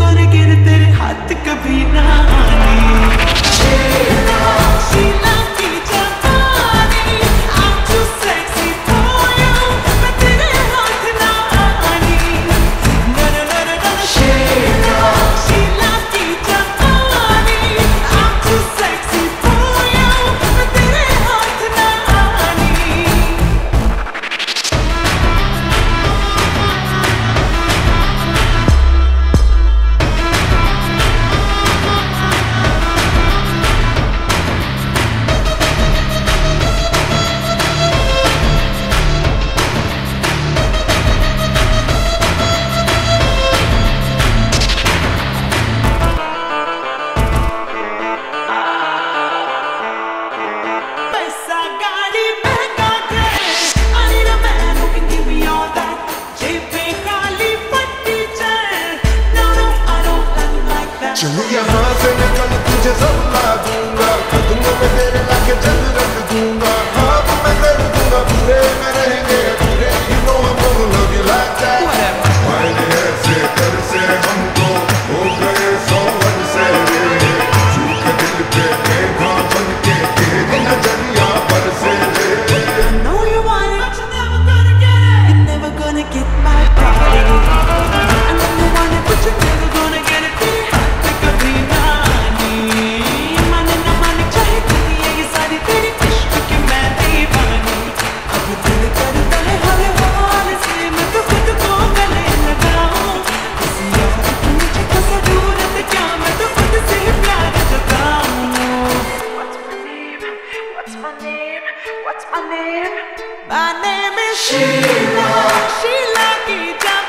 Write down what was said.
मुस्कुर तेरे हाथ कभी ना चल यहाँ से निकल तुझे सब ला दूँगा कदमों में तेरे name, my name is Sheila. Sheila Gita.